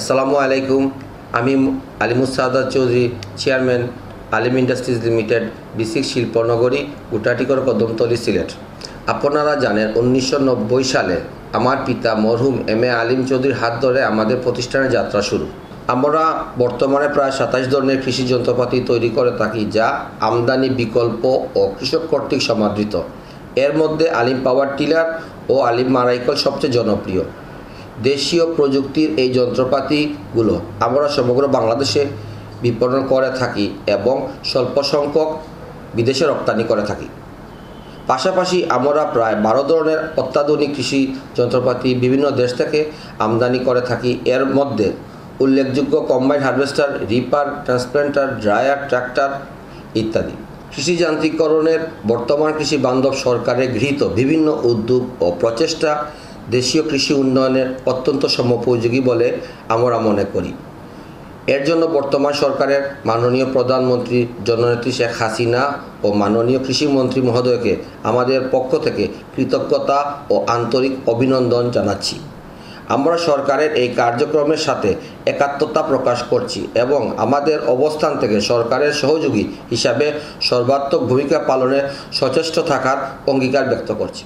আসসালামু আলাইকুম। আমি Alimusadat Chowdhury, chairman Alim Industries Limited, BSCIC শিল্পনগরী গুটাটিকর Kadamtali, Sylhet. আপনারা জানেন উনিশশো নব্বই সালে আমার পিতা মরহুম এম এ আলিম চৌধুরীর হাত ধরে আমাদের প্রতিষ্ঠানের যাত্রা শুরু। আমরা বর্তমানে প্রায় সাতাশ ধরনের কৃষি যন্ত্রপাতি তৈরি করে থাকি যা আমদানি বিকল্প ও কৃষক কর্তৃক সমাদৃত। এর মধ্যে আলিম পাওয়ার টিলার ও আলিম মারাইকল সবচেয়ে জনপ্রিয়। দেশীয় প্রযুক্তির এই যন্ত্রপাতিগুলো আমরা সমগ্র বাংলাদেশে বিপণন করে থাকি এবং স্বল্প সংখ্যক বিদেশে রপ্তানি করে থাকি। পাশাপাশি আমরা প্রায় বারো ধরনের অত্যাধুনিক কৃষি যন্ত্রপাতি বিভিন্ন দেশ থেকে আমদানি করে থাকি। এর মধ্যে উল্লেখযোগ্য combined harvester reaper transplanter dryer tractor ইত্যাদি। কৃষি যান্ত্রিকরণের বর্তমান কৃষি বান্ধব সরকারের গৃহীত বিভিন্ন উদ্যোগ ও প্রচেষ্টা দেশীয় কৃষি উন্নয়নের অত্যন্ত সমোপযোগী বলে আমরা মনে করি। এর জন্য বর্তমান সরকারের মাননীয় প্রধানমন্ত্রী জননেত্রী শেখ হাসিনা ও মাননীয় কৃষিমন্ত্রী মহোদয়কে আমাদের পক্ষ থেকে কৃতজ্ঞতা ও আন্তরিক অভিনন্দন জানাচ্ছি। আমরা সরকারের এই কার্যক্রমের সাথে একাত্মতা প্রকাশ করছি এবং আমাদের অবস্থান থেকে সরকারের সহযোগী হিসাবে সর্বাত্মক ভূমিকা পালনে সচেষ্ট থাকার অঙ্গীকার ব্যক্ত করছি।